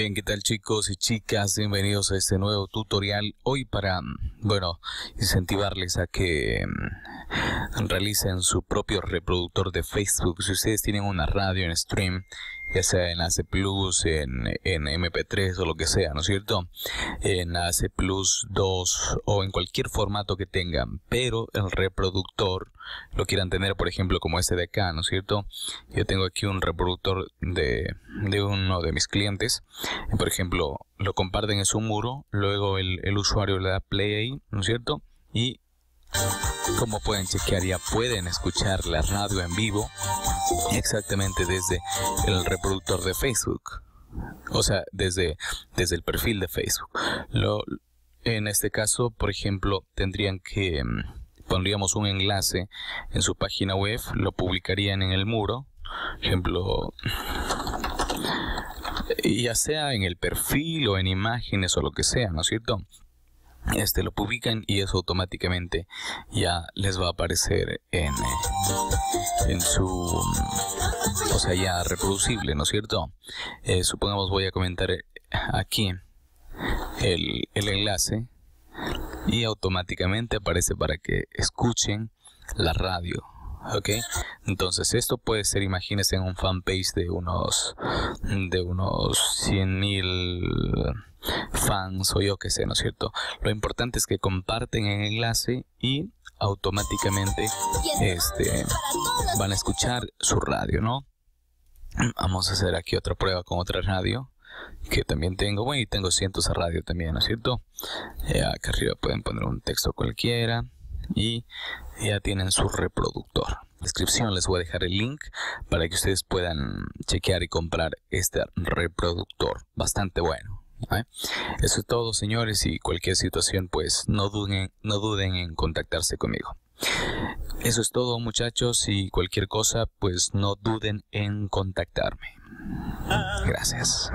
Bien, ¿qué tal chicos y chicas? Bienvenidos a este nuevo tutorial. Hoy para, bueno, incentivarles a que mm, realicen su propio reproductor de Facebook. Si ustedes tienen una radio en stream ya sea en AC Plus, en, en MP3 o lo que sea, ¿no es cierto? En AC Plus 2 o en cualquier formato que tengan, pero el reproductor lo quieran tener, por ejemplo, como este de acá, ¿no es cierto? Yo tengo aquí un reproductor de, de uno de mis clientes, por ejemplo, lo comparten en su muro, luego el, el usuario le da play ahí, ¿no es cierto? Y como pueden chequear, ya pueden escuchar la radio en vivo exactamente desde el reproductor de Facebook. O sea, desde, desde el perfil de Facebook. En este caso, por ejemplo, tendrían que mm, pondríamos un enlace en su página web, lo publicarían en el muro, ejemplo, ya sea en el perfil o en imágenes o lo que sea, ¿no es cierto? Este lo publican y eso automáticamente ya les va a aparecer en, en su o sea ya reproducible no es cierto eh, supongamos voy a comentar aquí el, el enlace y automáticamente aparece para que escuchen la radio ok entonces esto puede ser imagínense en un fanpage de unos de unos 100 mil fans o yo que sé, ¿no es cierto? Lo importante es que comparten el enlace y automáticamente este, van a escuchar su radio, ¿no? Vamos a hacer aquí otra prueba con otra radio que también tengo. Bueno, y tengo cientos de radio también, ¿no es cierto? acá arriba pueden poner un texto cualquiera y ya tienen su reproductor. descripción les voy a dejar el link para que ustedes puedan chequear y comprar este reproductor. Bastante bueno. Eso es todo, señores, y cualquier situación, pues no duden, no duden en contactarse conmigo. Eso es todo, muchachos, y cualquier cosa, pues no duden en contactarme. Gracias.